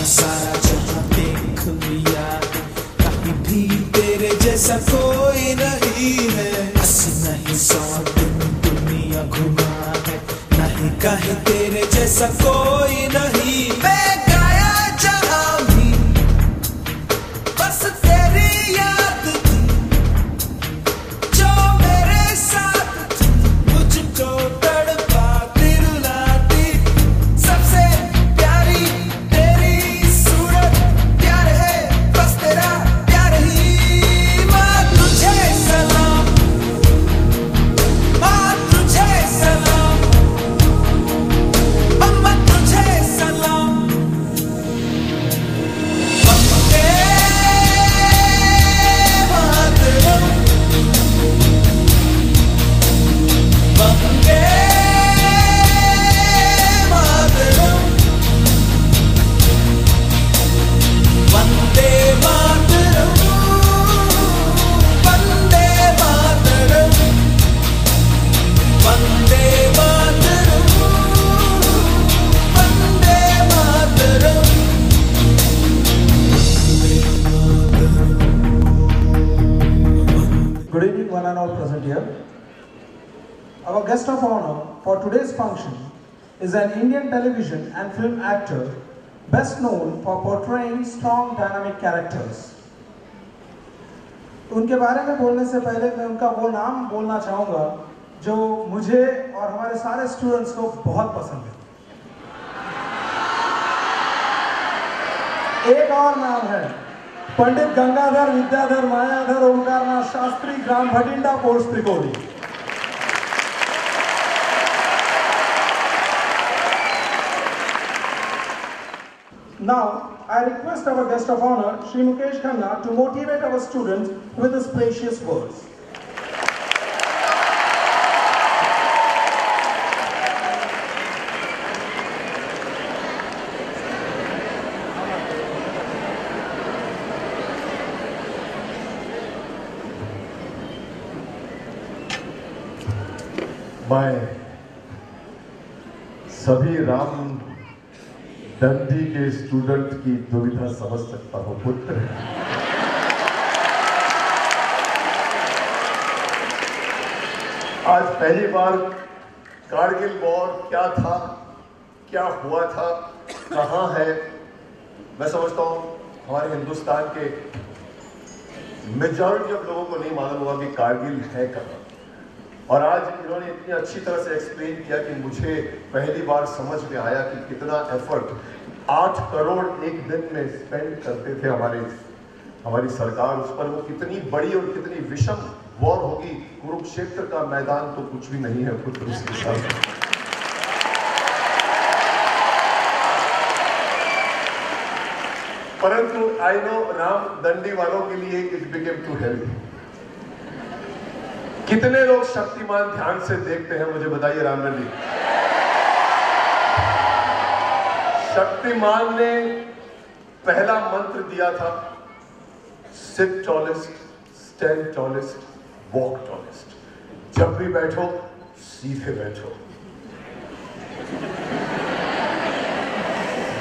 है सारा जहाँ देख लिया। है कहीं भी तेरे जैसा कोई नहीं है। बस नहीं सौ दिन दुनिया घुमा है। नहीं कहीं तेरे जैसा कोई नहीं। मैं and all present here. Our guest of honor for today's function is an Indian television and film actor best known for portraying strong dynamic characters. उनके बारे में बोलने से पहले मैं उनका वो नाम बोलना चाहूँगा जो मुझे और हमारे सारे स्टूडेंट्स को बहुत पसंद है एक और नाम है पंडित गंगाधर विद्याधर मायाधर ओंकारनाथ शास्त्री ग्राम Bhatinda post Trikoni Now, I request our guest of honor, Sri Mukesh Khanna, to motivate our students with his precious words. मैं सभी राम दंडी के स्टूडेंट की दुविधा समझ सकता हूँ, पुत्र। आज पहली बार कारगिल वॉर क्या था, क्या हुआ था, कहाँ है? मैं समझता हूँ, हमारे हिंदुस्तान के मेजॉरिटी ऑफ़ लोगों को नहीं मालूम होगा कि कारगिल है कहाँ। और आज इन्होंने इतनी अच्छी तरह से एक्सप्लेन किया कि मुझे पहली बार समझ में आया कि कितना एफर्ट आठ करोड़ एक दिन में स्पेंड करते थे हमारे हमारी सरकार उस पर। वो कितनी बड़ी और कितनी विषम वॉर होगी। कुरुक्षेत्र का मैदान तो कुछ भी नहीं है पुत्र उसके साथ। परंतु आई नो राम दंडी वालों के लिए इट बिकेम टू हेल्थ कितने लोग शक्तिमान ध्यान से देखते हैं, मुझे बताइए रामन जी। शक्तिमान ने पहला मंत्र दिया था sit tallest stand tallest walk tallest जब भी बैठो, सीधे बैठो।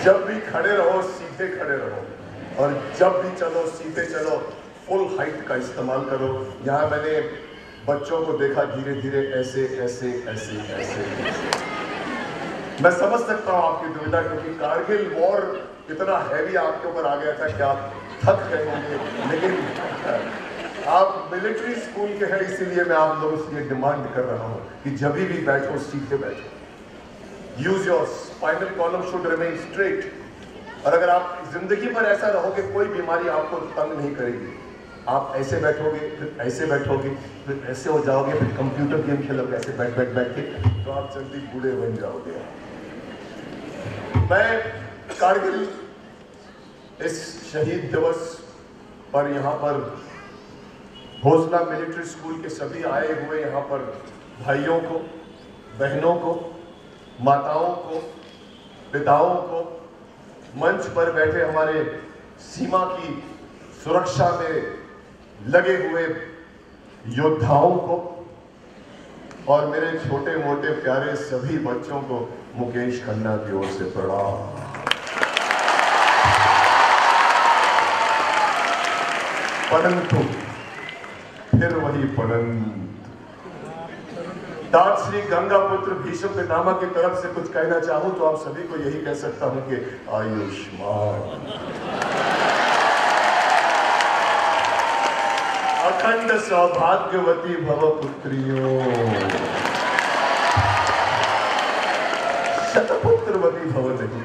जब भी खड़े रहो, सीधे खड़े रहो। और जब भी चलो, सीधे चलो। फुल हाइट का इस्तेमाल करो। यहाँ मैंने बच्चों को देखा धीरे धीरे ऐसे ऐसे ऐसे ऐसे। मैं समझ सकता हूँ आपकी दुविधा, क्योंकि कारगिल वॉर इतना हैवी आपके ऊपर आ गया था कि आप थक गए होंगे। लेकिन आप मिलिट्री स्कूल के हैं, इसीलिए मैं आप लोगों से ये डिमांड कर रहा हूँ कि जब भी बैठो सीधे बैठो। Use your spinal column should remain straight और अगर आप ज़िंदगी भर ऐसा रहोगे, कोई बीमारी आपको तंग नहीं करेगी। आप ऐसे बैठोगे, फिर ऐसे बैठोगे, फिर ऐसे हो जाओगे, फिर कंप्यूटर गेम खेलोगे, ऐसे बैठ बैठ बैठ के तो आप जल्दी बूढ़े बन जाओगे। मैं कारगिल इस शहीद दिवस पर यहाँ पर भोसला मिलिट्री स्कूल के सभी आए हुए यहाँ पर भाइयों को, बहनों को, माताओं को, पिताओं को मंच पर बैठे हमारे सीमा की सुरक्षा में लगे हुए योद्धाओं को और मेरे छोटे मोटे प्यारे सभी बच्चों को मुकेश खन्ना की ओर से प्रणाम। परंतु फिर वही पढ़ दाद श्री गंगा पुत्र भीष्म पितामा की तरफ़ से कुछ कहना चाहूँ तो आप सभी को यही कह सकता हूँ कि आयुष्मान। अखंड सौभाग्यवती भव पुत्रियों भव नहीं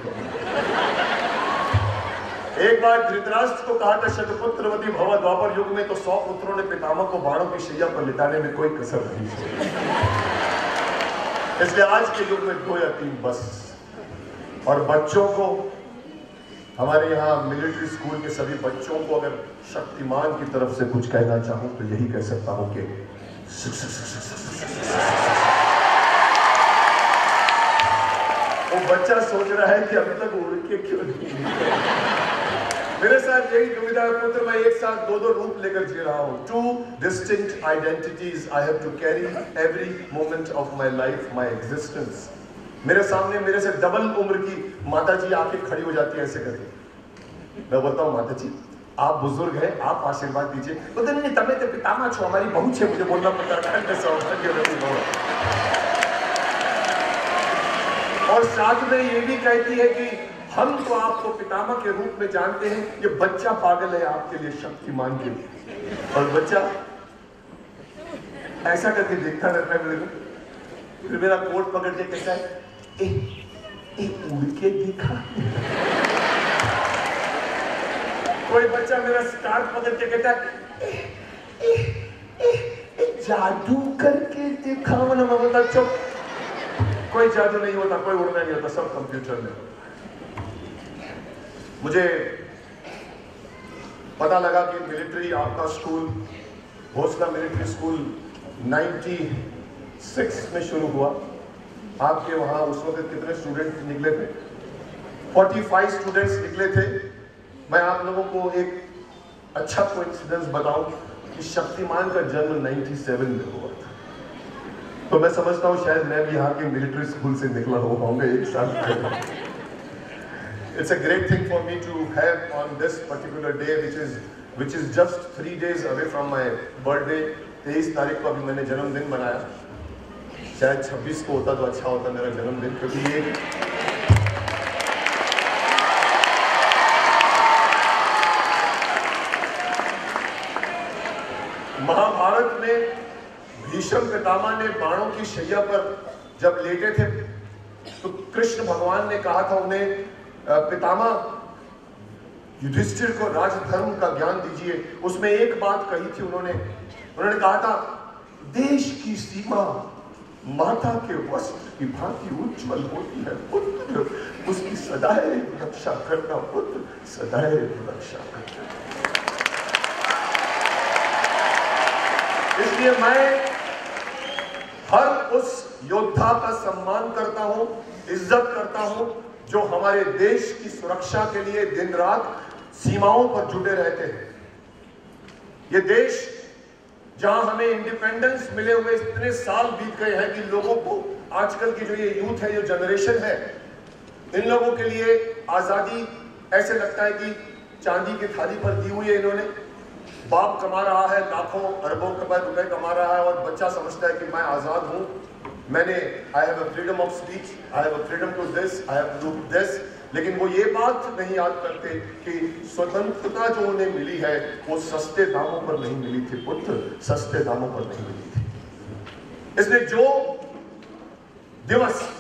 एक बार धृतराष्ट्र को कहा था, शतपुत्रवती भव, द्वापर युग में तो सौ पुत्रों ने पितामह को बाणों की शैया पर लिटाने में कोई कसर नहीं इसलिए आज के युग में दो या तीन बस। और बच्चों को हमारे यहाँ मिलिट्री स्कूल के सभी बच्चों को अगर शक्तिमान की तरफ़ से कुछ कहना चाहूँ तो यही कह सकता हूँ कि वो बच्चा सोच रहा है कि अभी तक उड़ के क्यों नहीं मेरे साथ यही दुविधा पुत्र, मैं एक साथ दो दो रूप लेकर जी रहा हूँ। Two distinct identities I have to carry every moment of my life my existence मेरे सामने मेरे से डबल उम्र की माता जी आके खड़ी हो जाती है ऐसे करके। मैं बोलता हूँ माता जी आप बुज़ुर्ग हैं, आप आशीर्वाद दीजिए। बोलते नहीं तमें तो पितामा छो, हमारी बहू छे, मुझे बोलना पड़ता है और साथ में ये भी कहती है कि हम तो आपको पितामा के रूप में जानते हैं, ये बच्चा पागल है आपके लिए शक्तिमान के लिए। और बच्चा ऐसा करके देखता रहता है मेरे को। फिर मेरा कोट पकड़ के कहता है उड़ के दिखा कोई बच्चा मेरा स्कार्फ पकड़ के कहता है जादू करके दिखा मैंने मैं बोलता चुप कोई जादू नहीं होता कोई उड़ना नहीं होता सब कंप्यूटर में। मुझे पता लगा कि मिलिट्री आपका स्कूल भोसला मिलिट्री स्कूल 96 में शुरू हुआ आपके वहाँ उस वक्त कितने स्टूडेंट निकले थे? 45 स्टूडेंट्स निकले थे। मैं आप लोगों को एक अच्छा कोइंसिडेंस बताऊँ कि शक्तिमान का जन्म 97 में हुआ था। तो मैं समझता हूँ शायद मैं भी यहाँ के मिलिट्री स्कूल से निकला हुआ होऊँगा एक साल It's a great thing for me to have on this particular day, which is which is just three days away from my birthday. तेईस तारीख को अभी मैंने जन्मदिन मनाया। शायद 26 को होता तो अच्छा होता मेरा जन्मदिन क्योंकि ये महाभारत में भीष्म पितामह ने बाणों की शैया पर जब लेटे थे तो कृष्ण भगवान ने कहा था उन्हें पितामह, युधिष्ठिर को राजधर्म का ज्ञान दीजिए। उसमें एक बात कही थी उन्होंने। उन्होंने कहा था, देश की सीमा माता के वस्त्र की भांति उज्जवल होती है पुत्र। उसकी सदैव रक्षा करना पुत्र सदैव रक्षा करना। इसलिए मैं हर उस योद्धा का सम्मान करता हूँ, इज़्ज़त करता हूँ, जो हमारे देश की सुरक्षा के लिए दिन रात सीमाओं पर जुटे रहते हैं। ये देश जहाँ हमें इंडिपेंडेंस मिले हुए इतने साल बीत गए हैं कि लोगों को आजकल की जो ये यूथ है जो जनरेशन है, इन लोगों के लिए आज़ादी ऐसे लगता है कि चांदी की थाली पर दी हुई है इन्होंने। बाप कमा रहा है, लाखों अरबों रुपए रुपए कमा रहा है और बच्चा समझता है कि मैं आज़ाद हूँ। मैंने I have a freedom of speech I have a freedom to this I have to this लेकिन वो ये बात नहीं याद करते कि स्वतंत्रता जो उन्हें मिली है, वो सस्ते दामों पर नहीं मिली थी, पुत्र। सस्ते दामों पर नहीं मिली थी। इसलिए जो दिवस,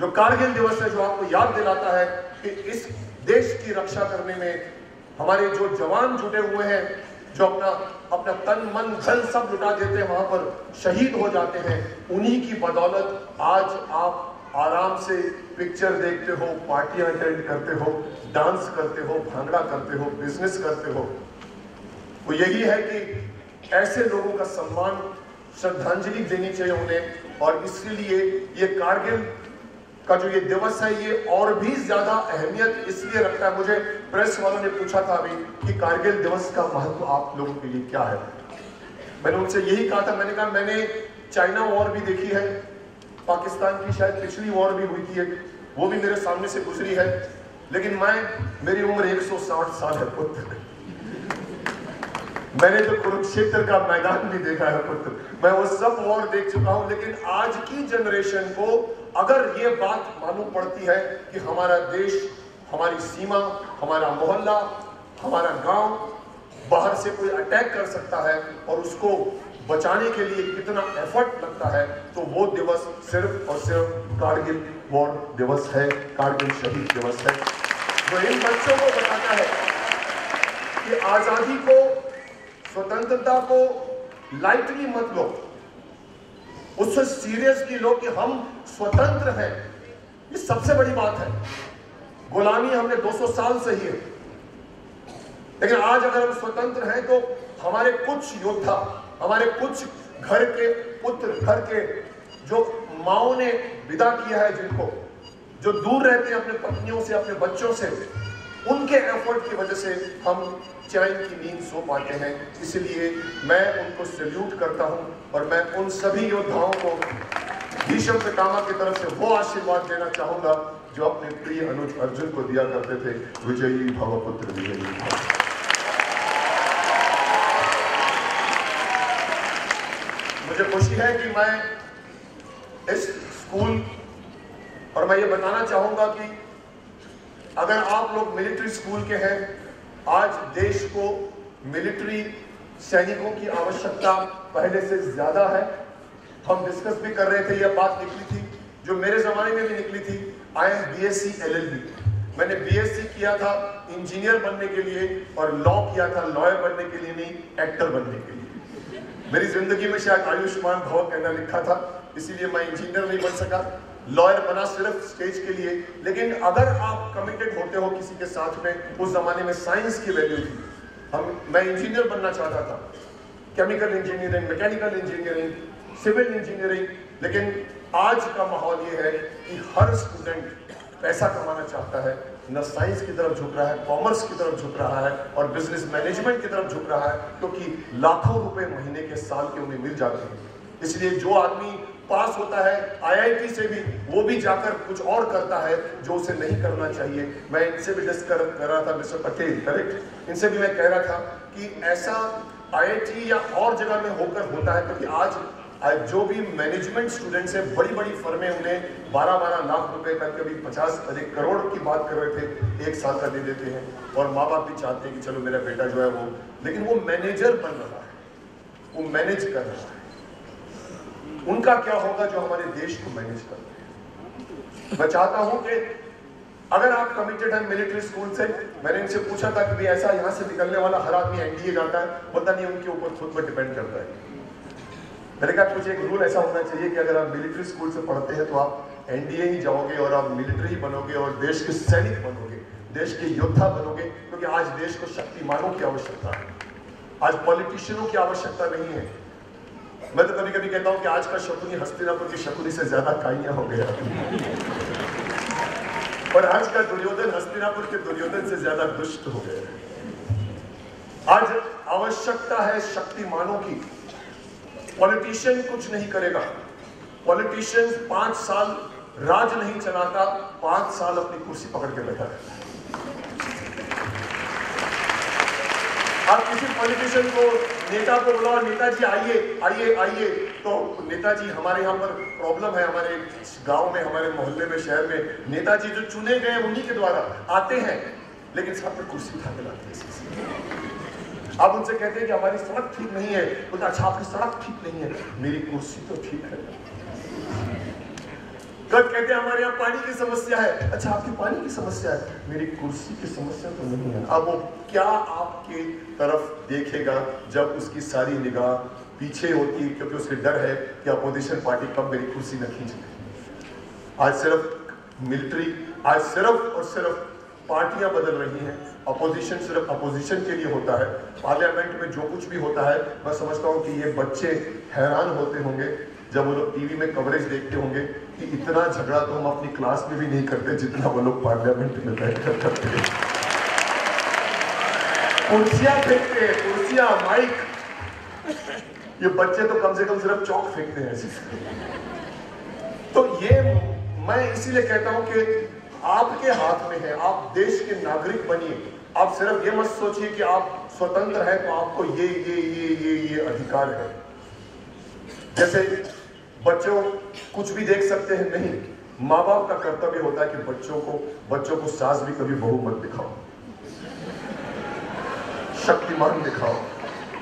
जो कारगिल दिवस है, जो आपको याद दिलाता है कि इस देश की रक्षा करने में हमारे जो जवान जुटे हुए हैं, जो अपना अपना तन, मन धन सब लुटा देते हैं, वहाँ पर शहीद हो जाते हैं, उन्हीं की बदौलत आज आप आराम से पिक्चर देखते हो पार्टियाँ अटेंड करते हो डांस करते हो, भांगड़ा करते हो बिज़नेस करते हो। वो यही है कि ऐसे लोगों का सम्मान श्रद्धांजलि देनी चाहिए उन्हें, और इसलिए ये कारगिल का जो ये दिवस है, ये और भी ज़्यादा अहमियत इसलिए रखता है। मुझे प्रेस वालों ने पूछा था अभी कि कारगिल दिवस का महत्व आप लोगों के लिए क्या है? मैंने उनसे यही कहा था, मैंने कहा, मैंने चाइना वॉर भी देखी है पाकिस्तान की शायद पिछली वॉर भी हुई थी वो भी मेरे सामने से गुजरी है। लेकिन मैं, मेरी उम्र 160 साल है पुत्र। मैंने तो कुरुक्षेत्र का मैदान भी देखा है पुत्र। मैं वो सब और देख चुका हूँ। लेकिन आज की जनरेशन को अगर ये बात मालूम पड़ती है कि हमारा देश, हमारी सीमा, हमारा मोहल्ला, हमारा गाँव बाहर से कोई अटैक कर सकता है और उसको बचाने के लिए कितना एफर्ट लगता है तो वो दिवस सिर्फ़ और सिर्फ़ कारगिल वॉर दिवस है, कारगिल शहीद दिवस है। जो इन बच्चों को बताता है कि आज़ादी को, स्वतंत्रता को लाइटली मत लो। उससे सीरियसली लो कि हम स्वतंत्र हैं। ये सबसे बड़ी बात है। गुलामी हमने 200 साल से ही है। लेकिन आज अगर हम स्वतंत्र हैं तो हमारे कुछ योद्धा हमारे कुछ घर के पुत्र, घर के जो माओ ने विदा किया है जिनको, जो दूर रहते हैं अपने पत्नियों से, अपने बच्चों से, उनके एफर्ट की वजह से हम चैन की नींद सो पाते हैं। इसलिए मैं उनको सल्यूट करता हूँ और मैं उन सभी योद्धाओं को भीष्म पितामह की तरफ़ से वो आशीर्वाद देना चाहूँगा जो अपने प्रिय अनुज अर्जुन को दिया करते थे। विजयी भव पुत्र विजयी। भव मुझे खुशी है कि मैं इस स्कूल और मैं ये बताना चाहूँगा कि अगर आप लोग मिलिट्री स्कूल के हैं, आज देश को मिलिट्री सैनिकों की आवश्यकता पहले से ज़्यादा है। हम डिस्कस भी कर रहे थे यह बात निकली थी, जो मेरे जमाने में भी निकली थी I M B S C L L B मैंने बी एस सी किया था, इंजीनियर बनने के लिए, और लॉ किया था लॉयर बनने के लिए नहीं एक्टर बनने के लिए। मेरी ज़िंदगी में शायद आयुष्मान भव कहना लिखा था, इसीलिए मैं इंजीनियर नहीं बन सका। लॉयर बना सिर्फ़ स्टेज के लिए, लेकिन अगर आप कमिटेड होते हो किसी के साथ में, उस जमाने में साइंस की वैल्यू थी। हम, मैं इंजीनियर बनना चाहता था। Chemical engineering mechanical engineering civil engineering लेकिन आज का माहौल ये है कि हर स्टूडेंट पैसा कमाना चाहता है। न साइंस की तरफ़ झुक रहा है, कॉमर्स की तरफ़ झुक रहा है और बिज़नेस मैनेजमेंट की तरफ़ झुक रहा है, क्योंकि तो लाखों रुपए महीने के साल के उन्हें मिल जाते हैं। इसलिए जो आदमी पास होता है आईआईटी से भी, वो भी जाकर कुछ और करता है जो उसे नहीं करना चाहिए। मैं इनसे भी डिस्कस कर रहा था मिस्टर पटेल करेक्ट इनसे भी मैं कह रहा था कि ऐसा आईआईटी या और जगह में होकर होता है, क्योंकि आज जो भी मैनेजमेंट स्टूडेंट्स हैं बड़ी बड़ी फर्में उन्हें 12-12 लाख रुपए का कभी 50 अरे करोड़ की बात कर रहे थे, एक साल का दे देते हैं। और माँ बाप भी चाहते हैं कि चलो मेरा बेटा जो है वो, लेकिन वो मैनेजर बन रहा है। वो मैनेज कर रहा है। उनका क्या होगा जो हमारे देश को मैनेज करते हैं? मैं चाहता हूँ कि अगर आप कमिटेड हैं मिलिट्री स्कूल से, मैंने इनसे पूछा था कि भाई ऐसा यहाँ से निकलने वाला हर आदमी एनडीए जाता है, पता नहीं उनके ऊपर खुद पर डिपेंड करता है। मैंने कहा, कुछ एक रूल ऐसा होना चाहिए कि अगर आप मिलिट्री स्कूल से पढ़ते हैं तो आप एनडीए ही जाओगे और आप मिलिट्री ही बनोगे और देश के सैनिक बनोगे, देश के योद्धा बनोगे, क्योंकि आज देश को शक्तिमानों की आवश्यकता है। आज पॉलिटिशियनों की आवश्यकता नहीं है। मैं तो कभी कभी कहता हूँ कि आज का शकुनी हस्तिनापुर की शकुनी से ज़्यादा काइया हो गया। और आज का दुर्योधन हस्तिनापुर के दुर्योधन से ज़्यादा दुष्ट हो गया। आज आवश्यकता है शक्तिमानों की। पॉलिटिशियन कुछ नहीं करेगा। पॉलिटिशियन पाँच साल राज नहीं चलाता, पाँच साल अपनी कुर्सी पकड़ के बैठा रहता आप किसी पॉलिटिशियन को, नेता को बुलाओ, नेताजी आइए आइए आइए। तो नेताजी हमारे यहाँ पर प्रॉब्लम है, हमारे गाँव में, हमारे मोहल्ले में, शहर में। नेताजी जो चुने गए उन्हीं के द्वारा आते हैं, लेकिन साथ में कुर्सी उठा के लाते हैं। आप उनसे कहते हैं कि हमारी सड़क ठीक नहीं है। बोलते अच्छा आपकी सड़क ठीक नहीं है। मेरी कुर्सी तो ठीक है। कब कहते हैं, हमारे यहाँ पानी की समस्या है। अच्छा आपकी पानी की समस्या है? मेरी कुर्सी की समस्या तो नहीं है। अब वो क्या आपके तरफ़ देखेगा जब उसकी सारी निगाह पीछे होती है, क्योंकि उसके डर है कि अपोजिशन पार्टी कब मेरी कुर्सी न खींच? आज सिर्फ़ मिलिट्री आज सिर्फ़ और सिर्फ़ पार्टियाँ बदल रही हैं। अपोजिशन सिर्फ़ अपोजिशन के लिए होता है। पार्लियामेंट में जो कुछ भी होता है, मैं समझता हूँ कि ये बच्चे हैरान होते होंगे जब वो लोग टीवी में कवरेज देखते होंगे कि इतना झगड़ा तो हम अपनी क्लास में भी नहीं करते जितना वो लोग पार्लियामेंट में बैठकर करते हैं। कुर्सियाँ फेंकते हैं, कुर्सियाँ माइक ये बच्चे तो कम से कम सिर्फ़ चौक फेंकते हैं ऐसे। तो ये मैं इसीलिए कहता हूँ कि आपके हाथ में है, आप देश के नागरिक बनिए। आप सिर्फ़ ये मत सोचिए कि आप स्वतंत्र हैं तो आपको ये ये ये ये ये अधिकार है। जैसे बच्चों कुछ भी देख सकते हैं, नहीं माँ बाप का कर्तव्य होता है कि बच्चों को बच्चों को सास भी कभी बहू मत दिखाओ। शक्तिमान दिखाओ।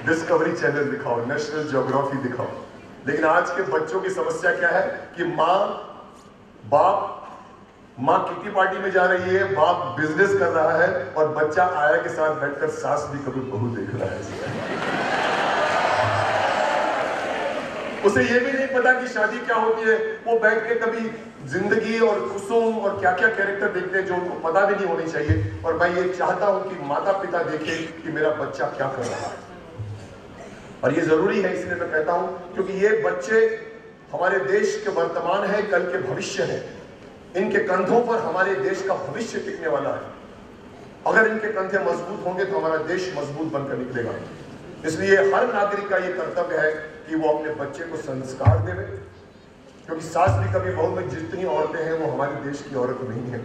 डिस्कवरी चैनल दिखाओ नेशनल ज्योग्राफी दिखाओ। लेकिन आज के बच्चों की समस्या क्या है कि माँ बाप माँ किटी पार्टी में जा रही है, बाप बिज़नेस कर रहा है और बच्चा आया के साथ बैठकर सास भी कभी बहू देख रहा है। उसे ये भी नहीं पता कि शादी क्या होती है। वो बैठ के कभी ज़िंदगी और कुसुम और क्या क्या कैरेक्टर देखते हैं जो उनको पता भी नहीं होनी चाहिए। और मैं ये चाहता हूँ कि माता पिता देखें कि मेरा बच्चा क्या कर रहा है। और ये ज़रूरी है, इसलिए मैं कहता हूँ, क्योंकि ये बच्चे हमारे देश के वर्तमान है, कल के भविष्य है। इनके कंधों पर हमारे देश का भविष्य टिकने वाला है। अगर इनके कंधे मज़बूत होंगे तो हमारा देश मज़बूत बनकर निकलेगा। इसलिए हर नागरिक का ये कर्तव्य है कि वो अपने बच्चे को संस्कार देवे क्योंकि सास भी कभी बहू में जितनी औरतें हैं, वो हमारे देश की औरत नहीं है।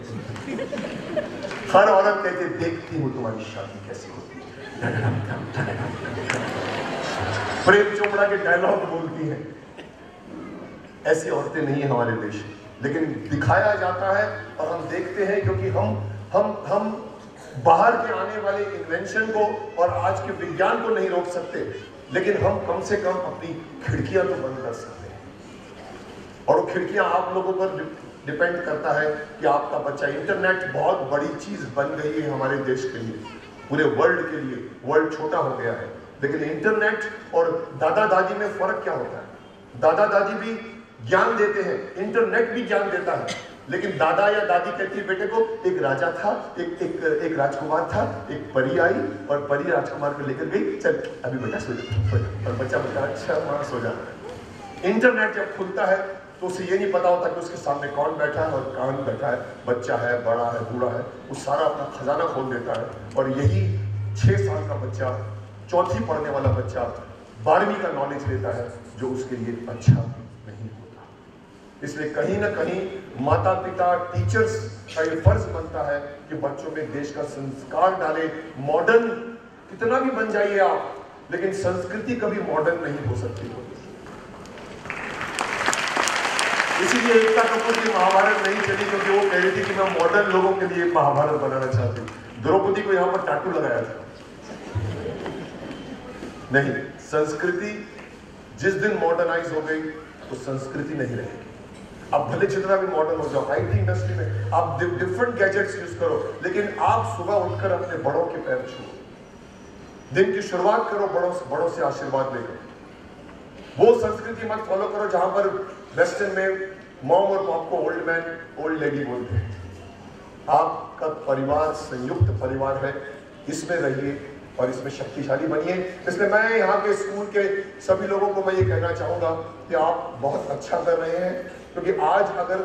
हर औरत कहती देखती हूँ तुम्हारी शादी कैसी होती है। प्रेम चोपड़ा के डायलॉग बोलती है। ऐसी औरतें नहीं है हमारे देश में लेकिन दिखाया जाता है और हम देखते हैं क्योंकि हम हम हम बाहर के आने वाले इन्वेंशन को और आज के विज्ञान को नहीं रोक सकते। लेकिन हम कम से कम अपनी खिड़कियाँ तो बंद कर सकते हैं। और खिड़कियाँ आप लोगों पर डिपेंड करता है कि आपका बच्चा इंटरनेट बहुत बड़ी चीज़ बन गई है हमारे देश के लिए, पूरे वर्ल्ड के लिए। वर्ल्ड छोटा हो गया है। लेकिन इंटरनेट और दादा दादी में फ़र्क क्या होता है? दादा दादी भी ज्ञान देते हैं इंटरनेट भी ज्ञान देता है। लेकिन दादा या दादी कहती है, बेटे को, एक राजा था, एक एक एक राजकुमार था, एक परी आई और परी राजकुमार को लेकर गई, चल, अभी बेटा सो जा और बच्चा बोलता अच्छा वहाँ सो जा। इंटरनेट जब खुलता है तो उसे ये नहीं पता होता कि उसके सामने कौन बैठा है और कौन बैठा है। बच्चा है, बड़ा है, बूढ़ा है, वो सारा अपना खजाना खोल देता है। और यही छह साल का बच्चा, चौथी पढ़ने वाला बच्चा, बारहवीं का नॉलेज लेता है, जो उसके लिए अच्छा इसलिए कहीं ना कहीं माता पिता टीचर्स का ये फ़र्ज़ बनता है कि बच्चों में देश का संस्कार डाले मॉडर्न कितना भी बन जाइए आप, लेकिन संस्कृति कभी मॉडर्न नहीं हो सकती। इसीलिए एकता कपूर की महाभारत नहीं चली, क्योंकि वो कह रही थी कि मैं मॉडर्न लोगों के लिए महाभारत बनाना चाहती हूँ। द्रौपदी को यहाँ पर टाटू लगाया था। नहीं, संस्कृति जिस दिन मॉडर्नाइज हो गई तो संस्कृति नहीं रहेगी। अब भले जितना भी मॉडर्न हो जाओ आईटी इंडस्ट्री में आप डिफरेंट गैजेट्स यूज़ करो, लेकिन आप सुबह उठकर अपने बड़ों के पैर छुओ दिन की शुरुआत करो, बड़ों से बड़ों से आशीर्वाद लेकर वो संस्कृति मत फॉलो करो जहाँ पर वेस्टर्न में मॉम और पॉप को ओल्ड मैन ओल्ड लेडी बोलते हैं। आपका परिवार संयुक्त परिवार है। इसमें रहिए और इसमें शक्तिशाली बनिए। इसलिए मैं यहाँ के स्कूल के सभी लोगों को मैं ये कहना चाहूँगा कि आप बहुत अच्छा कर रहे हैं। क्योंकि आज अगर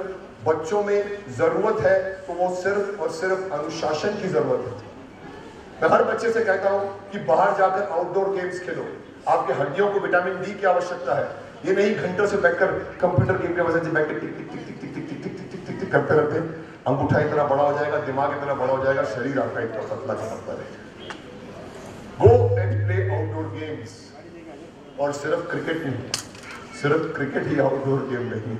बच्चों में ज़रूरत है तो वो सिर्फ़ और सिर्फ़ अनुशासन की ज़रूरत है। मैं हर बच्चे से कहता हूँ कि बाहर जाकर आउटडोर गेम्स खेलो। आपके हड्डियों को विटामिन डी की आवश्यकता है। ये नहीं घंटों से बैठकर कंप्यूटर गेम के वजह से बैठ के टिक टिक टिक टिक टिक टिक टिक टिक टिक टिक टिक करते रहते अंगूठा इतना बड़ा हो जाएगा, दिमाग इतना बड़ा हो जाएगा, शरीर आपका इतना पतला पतला रहेगा go and play outdoor games और सिर्फ़ क्रिकेट नहीं, सिर्फ़ क्रिकेट ही आउटडोर गेम नहीं।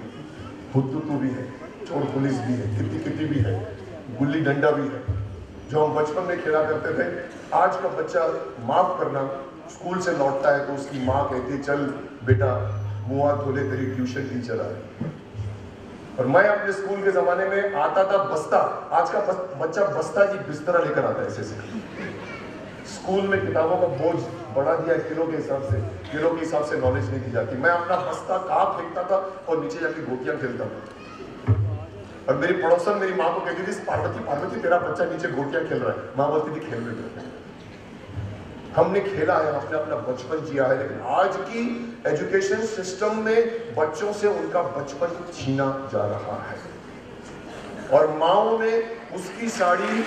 हुतुतु भी है चोर पुलिस भी है किति किति भी है गुल्ली डंडा भी है। जो हम बचपन में खेला करते थे, आज का बच्चा माफ़ करना, स्कूल से लौटता है तो उसकी माँ कहती चल बेटा, मुँह हाथ धोले तेरी ट्यूशन टीचर आ रही और मैं अपने स्कूल के जमाने में आता था बस्ता, आज का बच्चा बस्ता की बिस्तरा लेकर आता है ऐसे से स्कूल में किताबों का बोझ बढ़ा दिया किलो के हिसाब से, किलो के हिसाब से नॉलेज नहीं दी जाती। मैं अपना बस्ता कहाँ फेंकता था और नीचे जाके गोटियाँ खेलता था। और मेरी पड़ोसन मेरी माँ को कहती थी, पार्वती पार्वती, तेरा बच्चा नीचे गोटियाँ खेल रहा है। माँ बोलती थी खेलने दो हमने खेला है, हमने अपना बचपन जिया है, लेकिन आज की एजुकेशन सिस्टम में बच्चों से उनका बचपन छीना जा रहा है। और माओ में उसकी साड़ी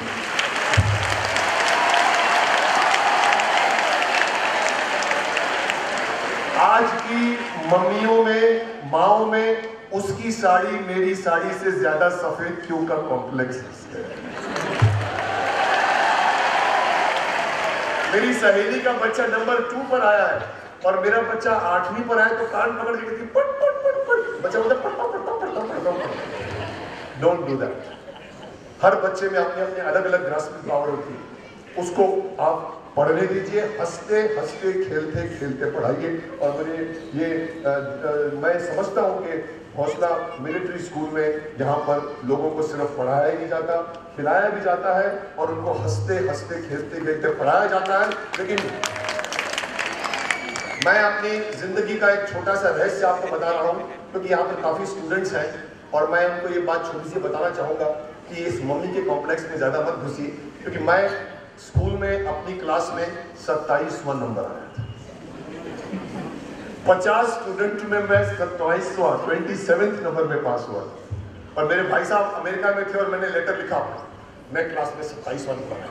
आज की मम्मियों में, माओ में, उसकी साड़ी, मेरी साड़ी से ज़्यादा सफ़ेद क्यों का कॉम्प्लेक्स है? मेरी सहेली का बच्चा नंबर टू पर आया है और मेरा बच्चा आठवीं पर आया तो कान पकड़ के कहती, पट पट पट पट। बच्चा बोलता, पट पट पट पट डोंट डू दैट हर बच्चे में अपने अपने अलग अलग ग्रास्पिंग पावर होती है। उसको आप पढ़ने दीजिए हँसते हँसते खेलते खेलते पढ़ाइए। और मुझे ये अ, अ, मैं समझता हूँ कि हौसला मिलिट्री स्कूल में जहाँ पर लोगों को सिर्फ़ पढ़ाया ही नहीं जाता खिलाया भी जाता है और उनको हँसते हँसते खेलते खेलते पढ़ाया जाता है। लेकिन मैं अपनी ज़िंदगी का एक छोटा सा रहस्य आपको बता रहा हूँ क्योंकि यहाँ पर काफ़ी स्टूडेंट्स हैं और मैं उनको ये बात छोटी सी बताना चाहूँगा कि इस मम्मी के कॉम्प्लेक्स में ज़्यादा मत घुसिए क्योंकि मैं स्कूल में अपनी क्लास में सत्ताईसवां नंबर आया था। पचास स्टूडेंट में मैं सत्ताईसवां ट्वेंटी सेवेंथ नंबर में पास हुआ और मेरे भाई साहब अमेरिका में थे और मैंने लेटर लिखा मैं क्लास में सत्ताईसवां नंबर आया।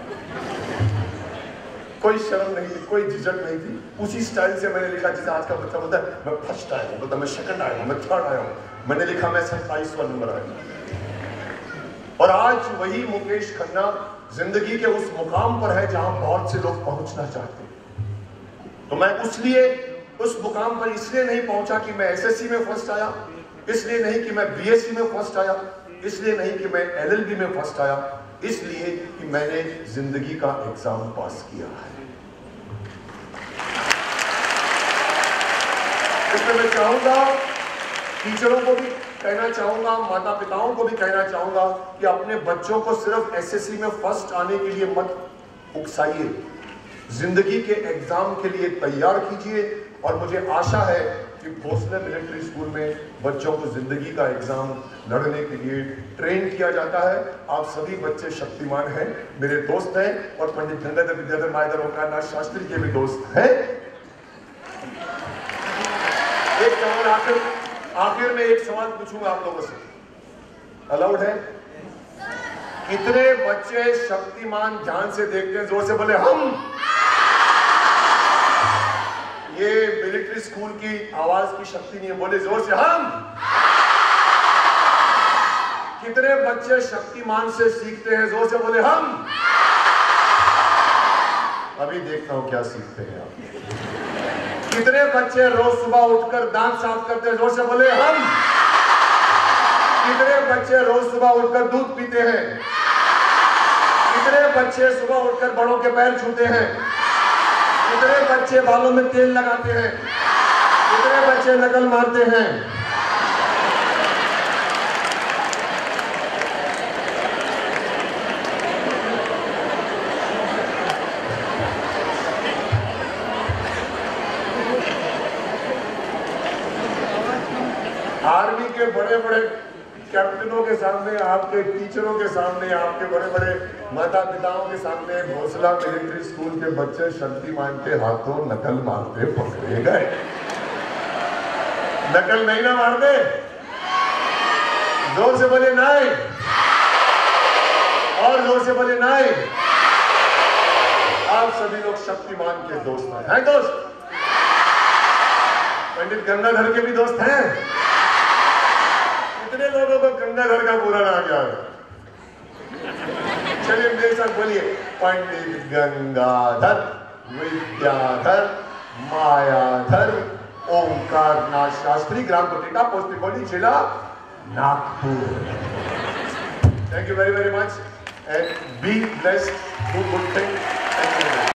कोई शर्म नहीं थी, कोई झिझक नहीं थी। उसी स्टाइल से मैंने लिखा, जैसे आज का बच्चा बोलता है, मैं फ़र्स्ट आया हूँ बोलता मैं सेकंड आया हूँ, मैं थर्ड आया हूँ। मैंने लिखा, मैं सत्ताईसवां नंबर आया। और आज वही मुकेश खन्ना ज़िंदगी के उस मुकाम पर है जहाँ बहुत से लोग पहुँचना चाहते हैं। तो मैं उसलिए उस मुकाम पर इसलिए नहीं पहुँचा कि मैं एसएससी में फ़र्स्ट आया, इसलिए नहीं कि मैं बीएससी में फ़र्स्ट आया, इसलिए नहीं कि मैं एलएलबी में फ़र्स्ट आया, इसलिए कि मैंने ज़िंदगी का एग्ज़ाम पास किया है। इसलिए मैं चाहूँगा टीचरों को भी कहना चाहूँगा माता पिताओं को भी कहना चाहूँगा कि अपने बच्चों को सिर्फ़ एसएससी में फ़र्स्ट आने के लिए मत उकसाइए। ज़िंदगी के एग्ज़ाम के लिए तैयार कीजिए और मुझे आशा है कि भोसले मिलिट्री स्कूल में बच्चों को ज़िंदगी का एग्ज़ाम लड़ने के लिए ट्रेन किया जाता है। आप सभी बच्चे शक्तिमान हैं, मेरे दोस्त हैं और पंडित गंगाधर विद्याधर मायधर ओंकारनाथ शास्त्री के भी दोस्त हैं। एक सवाल आखिर में एक सवाल पूछूँगा आप लोगों से। अलाउड है? कितने बच्चे शक्तिमान ध्यान से देखते हैं, ज़ोर से बोले, हम! ये मिलिट्री स्कूल की आवाज़ की शक्ति नहीं है, बोले ज़ोर से, हम! कितने बच्चे शक्तिमान से सीखते हैं, ज़ोर से बोले, हम! अभी देखता हूँ क्या सीखते हैं आप। कितने बच्चे रोज सुबह उठकर दांत साफ़ करते हैं, ज़ोर से बोले, हम! कितने बच्चे रोज सुबह उठकर दूध पीते हैं। कितने बच्चे सुबह उठकर बड़ों के पैर छूते हैं। कितने बच्चे बालों में तेल लगाते हैं। कितने बच्चे नकल मारते हैं। कैप्टनों के सामने, आपके टीचरों के सामने, आपके बड़े बड़े माता पिताओं के सामने भोसला मिलिट्री स्कूल के बच्चे शक्तिमान के हाथों नकल मारते पकड़े गए। नकल नहीं ना मारते? ज़ोर से बोले नहीं। और ज़ोर से बोले नहीं। आप सभी लोग शक्तिमान के दोस्त हैं दोस्त? पंडित गंगाधर के भी दोस्त हैं? को गंगाधर का नाम याद है चलिए मेरे साथ बोलिए। पंडित गंगाधर, विद्याधर, मायाधर ओंकारनाथ शास्त्री, ग्राम कोटिका पोस्ट पिकोली जिला Nagpur. Thank you very very much and be good thing thank you